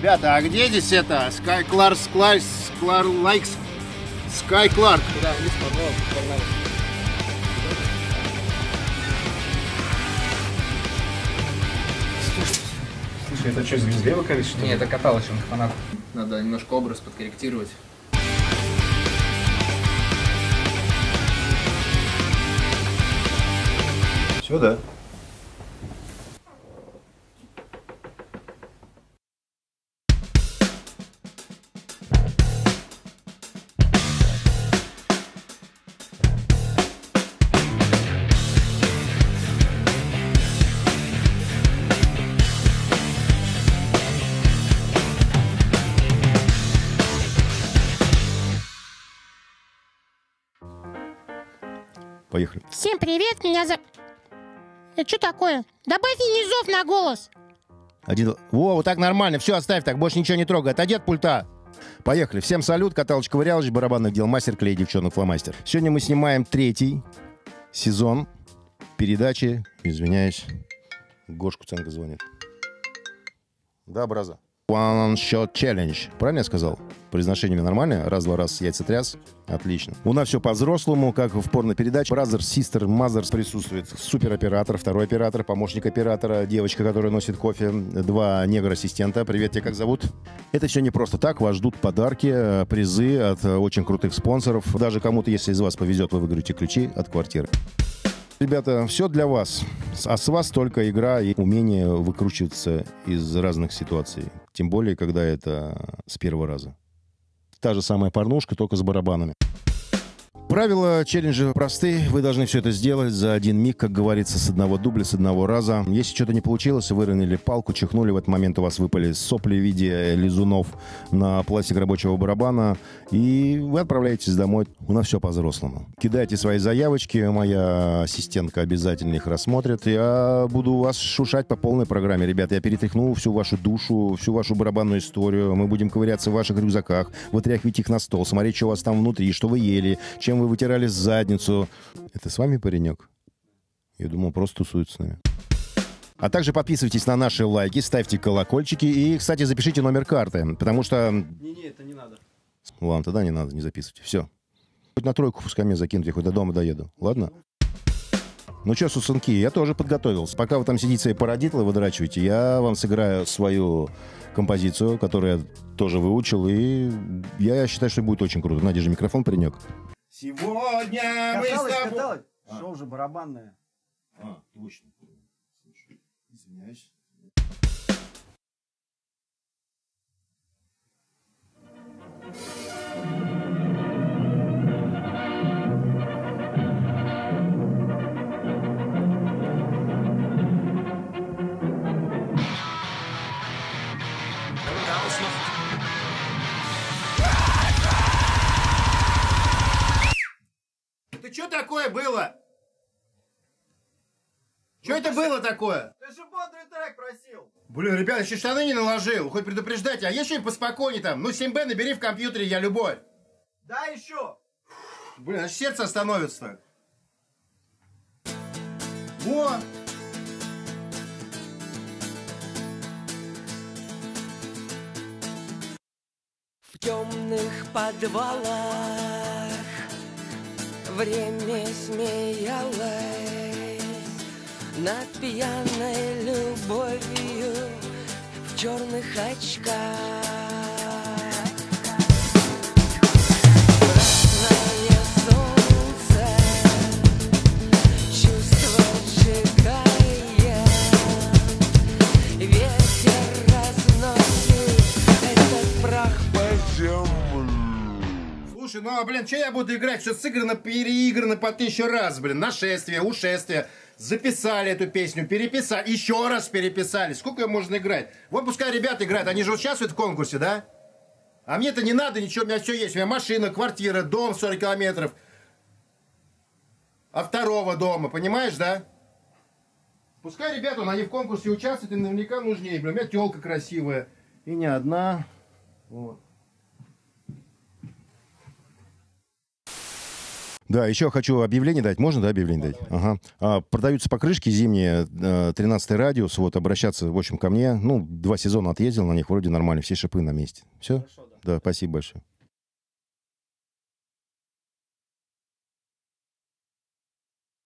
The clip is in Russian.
Ребята, а где здесь это? Sky Clark, Sky, Sky Likes, Sky Clark. Да, вниз, пожалуйста, погнали. Слушай, это что, звезде вокалист, что ли? Не, это каталочный фанат. Надо немножко образ подкорректировать. Все, да. Поехали. Всем привет, меня за... Это что такое? Добавь низов на голос. Один... Во, вот так нормально. Все, оставь так, больше ничего не трогай. Отойди от пульта. Поехали. Всем салют. Каталочка Ковырялыч, барабанных дел, мастер клей, девчонок, фломастер. Сегодня мы снимаем третий сезон передачи. Извиняюсь. Гошку Ценко звонит. Да, браза. One Shot Challenge. Правильно я сказал? Произношение нормальное? Раз-два раз яйца тряс. Отлично. У нас все по-взрослому, как в порно-передаче. Brother, Sister, Mothers присутствует. Супероператор, второй оператор, помощник оператора, девочка, которая носит кофе, два негр-ассистента. Привет, тебя как зовут? Это все не просто так. Вас ждут подарки, э, призы от э, очень крутых спонсоров. Даже кому-то, если из вас повезет, вы выиграете ключи от квартиры. Ребята, все для вас. А с вас только игра и умение выкручиваться из разных ситуаций. Тем более, когда это с первого раза. Та же самая порнушка, только с барабанами. Правила челленджа просты. Вы должны все это сделать за один миг, как говорится, с одного дубля, с одного раза. Если что-то не получилось, выронили палку, чихнули, в этот момент у вас выпали сопли в виде лизунов на пластик рабочего барабана, и вы отправляетесь домой. У нас все по-взрослому. Кидайте свои заявочки, моя ассистентка обязательно их рассмотрит. Я буду вас шушать по полной программе. Ребята, я перетряхну всю вашу душу, всю вашу барабанную историю. Мы будем ковыряться в ваших рюкзаках, вытряхивать их на стол, смотреть, что у вас там внутри, что вы ели, чем вы вытирали задницу. Это с вами паренек? Я думал, просто тусует с нами. А также подписывайтесь на наши лайки, ставьте колокольчики и, кстати, запишите номер карты, потому что... Не-не, это не надо. Ладно, тогда не надо, не записывайте. Все. Хоть на тройку пускай меня закинут, я хоть до дома доеду. Ладно? Ну что, сусынки, я тоже подготовился. Пока вы там сидите свои парадитлы выдрачиваете, я вам сыграю свою композицию, которую я тоже выучил, и я считаю, что будет очень круто. Надя же микрофон принек. Сегодня мы с тобой... каталось. Шоу же барабанное. А, точно. Слушай, извиняюсь. Это что такое было? Что это было такое? Ты же бодрый трек просил. Блин, ребят, еще штаны не наложил. Хоть предупреждайте. А есть что-нибудь поспокойнее там? Ну, 7Б набери в компьютере, я любовь. Да еще. Блин, аж сердце остановится. Во! В темных подвалах время смеялось над пьяной любовью в черных очках. Слушай, ну, а, блин, что я буду играть? Все сыграно, переиграно по тысячу раз, блин. Нашествие, ушествие. Записали эту песню, переписали, еще раз переписали. Сколько ее можно играть? Вот пускай ребята играют, они же участвуют в конкурсе, да? А мне-то не надо ничего, у меня все есть. У меня машина, квартира, дом 40 километров. А второго дома, понимаешь, да? Пускай ребята, они в конкурсе участвуют, и наверняка нужнее. Блин, у меня телка красивая. И не одна. Вот. Да, еще хочу объявление дать. Можно, да, объявление дать? Ага. А, продаются покрышки зимние, э, 13 радиус. Вот, обращаться, в общем, ко мне. Ну, два сезона отъездил на них, вроде нормально, все шипы на месте. Все? Да, спасибо большое.